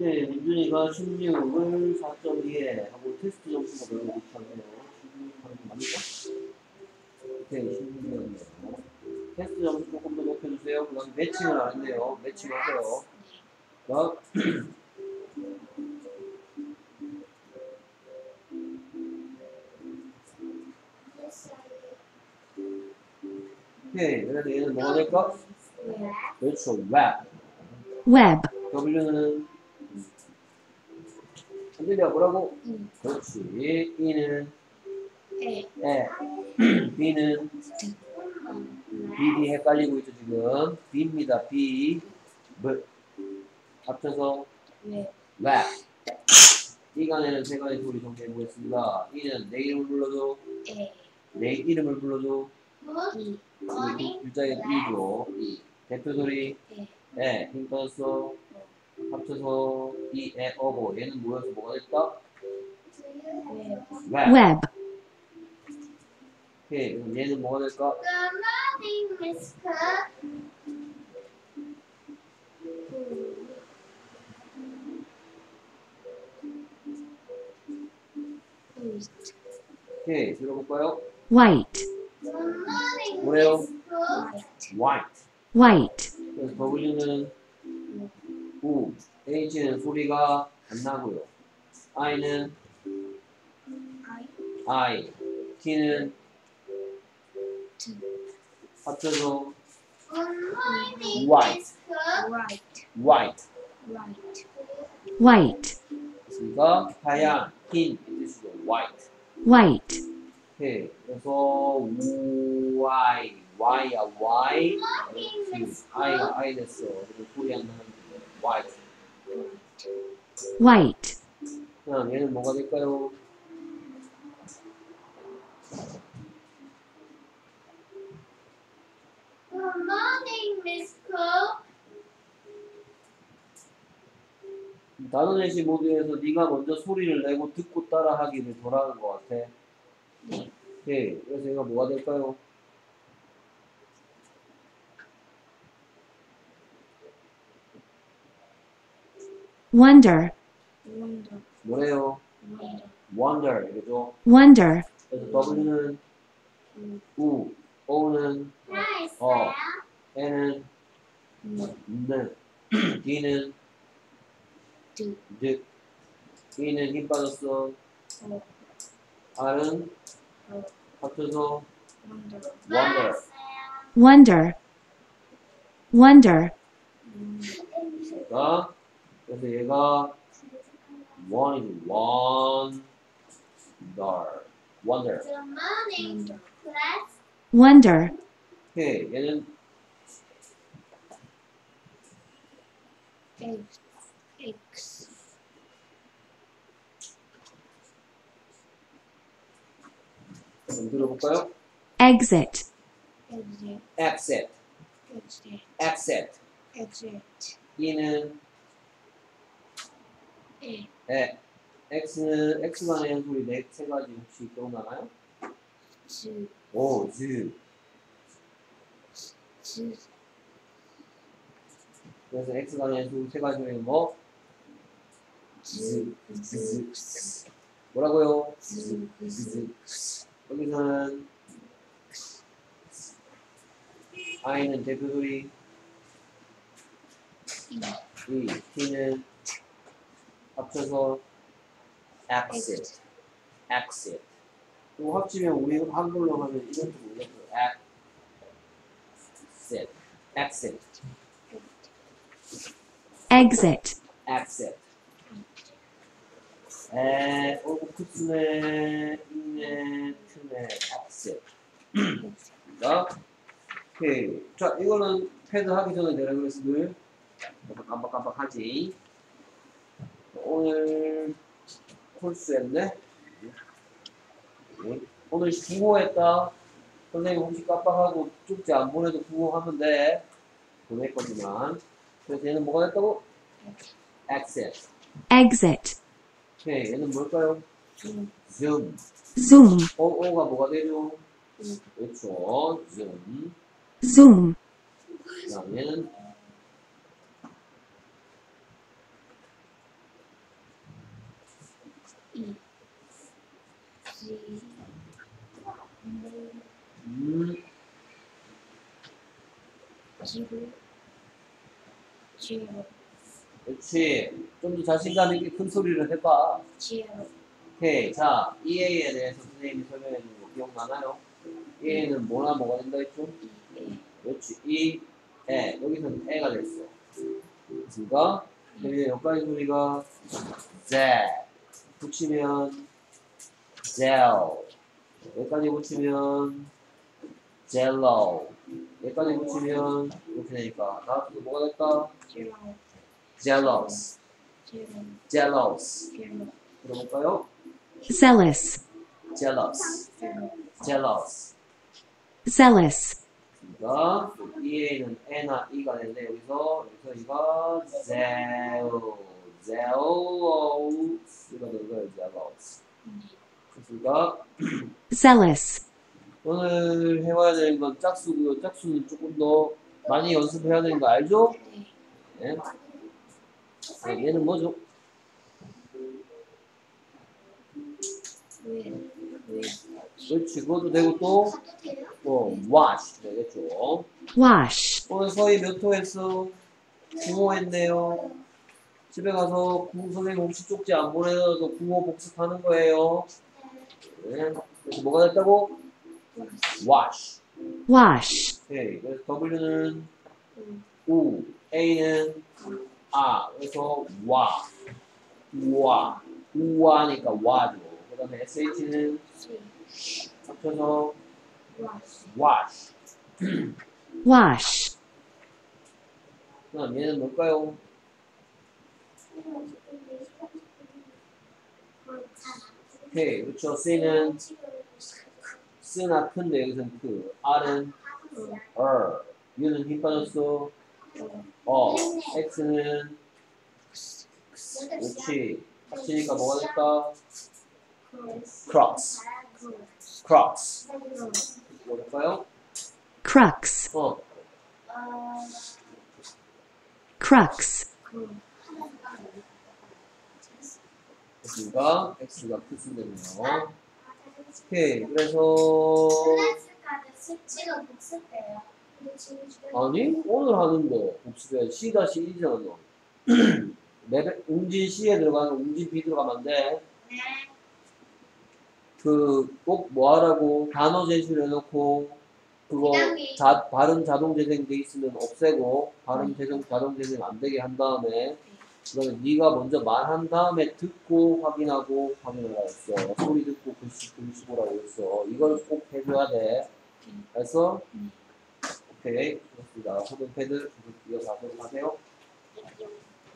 네, 민준이가 16을 4.2에 하고 테스트 점수가 별로 못하네요. 16하는 맞나? 네, 16이었네요. 테스트 점수 조금 더 높여주세요. 그 다음에 매칭을 안 했네요. 매칭 하세요. 자, 오케이. 그래서 얘는 뭐가 될까? 그렇죠. 웹. web, W는 흔들려 뭐라고? 음. 그렇지. E는 에, 에. B는 B, D 헷갈리고 있죠 지금. B입니다. B. 뭐 합쳐서 네, 웹. 이 간에는 세 가지 소리 정리해 보겠습니다. E는 내 이름을 불러줘. 에, 내 이름을 불러줘. 이, 이 글자의 E죠. 대표 소리 에, 에. 힘 빠졌어. 합쳐서 이, 에, 어고 얘는 모여서 뭐가 됐다? 네, 웹. web, 오케이. 그럼 얘는 뭐가 될까? 오케이. 들어볼까요? white, 뭐예요? white, white. white, 그래서 W는 우, H는 소리가 안 나고요. I는 I, T는 합쳐서 white, white, white. white, white, 그러니까 하얀, 흰, 이 뜻이죠. white. white, 오케이. 그래서 Y, Y야, Y. I가 I 됐어. 그리고 소리 안 나는 게 white. white, 그럼 얘는 뭐가 될까요? Good morning, Miss Cole. 단어 제시 모드에서 네가 먼저 소리를 내고 듣고 따라하기를 돌아가는 것 같아. 네. 오케이. 그래서 얘가 뭐가 될까요? wonder, Wonder, 뭐래요? wonder, wonder. 이거죠. wonder, 그래서 W는 우, O는 어, N은 는, D는 드, 득, E는 힘 빠졌어. 어, R은 어, 합쳐서 wonder, wonder. wonder, wonder, 자, 그래서 얘가 one이지. wonder. wonder. Good morning, class. wonder, 오케이. 얘는 X, X, 좀 들어볼까요? exit, exit, exit, exit, exit. exit, E는 에, 에, X는 X가 내는 소리 네, 세 가지 혹시 기억나나요? 즈, 오, 즈. 즈, 그래서 내는 소리 세 가지 중에는 뭐? 뭐라고요? 여기서는 I는 대표 소리, 이, 이 T는 합쳐서 exit, exit. 이거 합치면 우리 한글로 하면 이런 뜻 모르겠어요. exit, exit, exit, exit. 에, 오고 쿠스네, 이네, 트네, exit. 자, 오케이. 자, 이거는 패드 하기 전에 내가 그랬으면 깜빡깜빡하지. 오늘 콜수했네. 네. 오늘 국어했다. 선생님 혹시 깜빡하고 쪽지 안 보내도 국어하면 돼. 보낼 거지만. 그래서 얘는 뭐가 됐다고? exit. exit, 오케이. 얘는 뭘까요? 줌, zoom. zoom, 오, 오가 뭐가 되죠? 음. 그렇죠. zoom. zoom, 그 다음 얘는 E G 음, 지구 지구 그렇지. 좀 더 자신감 있게 큰 소리를 해봐. 지구 오케이. 자, EA에 대해서 선생님이 설명해 준거 기억나나요? EA는 뭐나 뭐가 된다 했죠? 그렇지. E, 에. 여기서는 에가 됐어. 그니까, 여기 여기까지 소리가 Z. 붙이면 gel. 여기까지 붙이면. 여 기까지 붙이면 이렇게 되니까. 다음도 뭐가 될까? jealous. jealous. 들어볼까요? zealous, jealous. jealous. zealous, 그러니까 EA는 N나 E가 되는데 여기서 여기서 이가 zeal, zealous 이가 되는 거예요, zealous. 그러니까 zealous, 오늘 해봐야 되는 건 짝수고요. 짝수는 조금 더 많이 연습해야 되는 거 알죠? 네 네. 네, 얘는 뭐죠? 그렇지, 그것도 되고 또, 뭐, wash 되겠죠. wash, 오늘 서희 몇 호 했어? 9호 했네요. 집에 가서 구, 선생님 혹시 쪽지 안 보내서 9호 복습하는 거예요. 네. 그래서 뭐가 됐다고? Wash. wash, 오케이. 그래서 W는 음. 우, A는 아. 그래서 와. 우와. 우와니까 와죠. 그 다음에 SH는 시 합쳐서 와시 wash. wash, 그 다음 얘는 뭘까요? 오케이. 그렇죠. C는 쓰나 큰데 여기서는 그. R은 er. U는 힘 빠졌어. 어. X는 그렇지. 합치니까 뭐가 될까? Crocs. Crocs. 뭘까요? crux, 어. crux, X가 X가 크순되네요. 오케이. 그래서 숙지가 복습돼요. 근데 지금 주변에 아니 오늘 하는 거 복습해 C-1이잖아. 레벨 웅진 C에 들어가는 웅진 B 들어가면 안 돼. 네. 그 꼭 뭐 하라고 단어 제시를 해놓고 그거 자, 발음 자동 재생 돼 있으면 없애고 발음 재생 자동 재생 안 되게 한 다음에 그다음에 네가 먼저 말한 다음에 듣고 확인하고 확인하라 했어. 소리 듣고 글씨 글씨 보라고 했어. 이걸 꼭 해줘야 돼. 그래서 오케이. 좋습니다. 소금 패드 이어서 하도록 하세요. 네.